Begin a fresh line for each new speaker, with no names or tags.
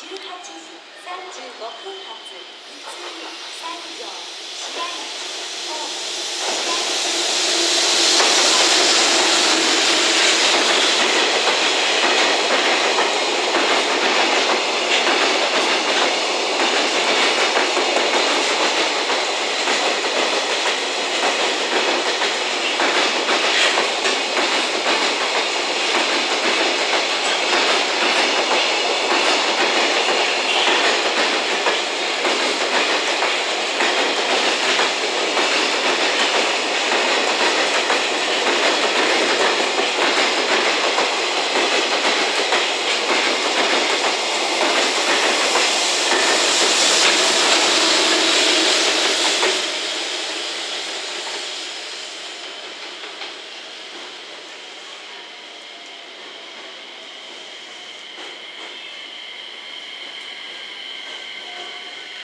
18時35分発。三条市街